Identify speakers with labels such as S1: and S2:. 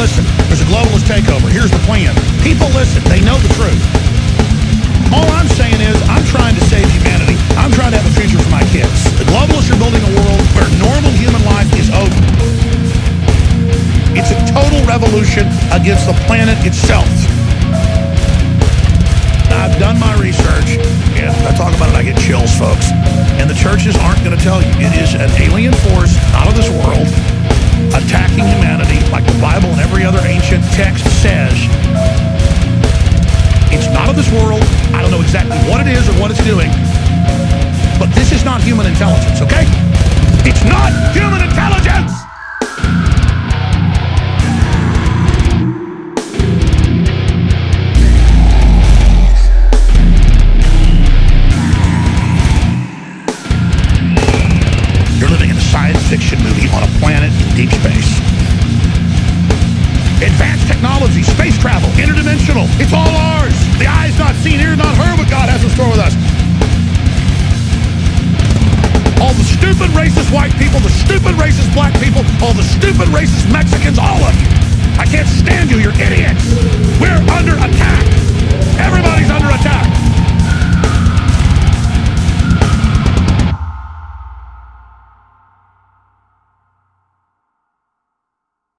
S1: listen, there's a globalist takeover. Here's the plan. People listen. They know the truth. All I'm saying is I'm trying to save humanity. I'm trying to have a future for my kids. The globalists are building a world where normal human life is over. It's a total revolution against the planet itself. I've done my research. Yeah, I talk about it, I get chills, folks. And the churches aren't going to tell you. It is an alien force ancient text says. It's not of this world. I don't know exactly what it is or what it's doing. But this is not human intelligence, okay? It's not human intelligence! You're living in a science fiction movie on a planet in deep space advanced technology, space travel, interdimensional. It's all ours. The eye's not seen, ears not heard what God has in store with us. All the stupid racist white people, the stupid racist black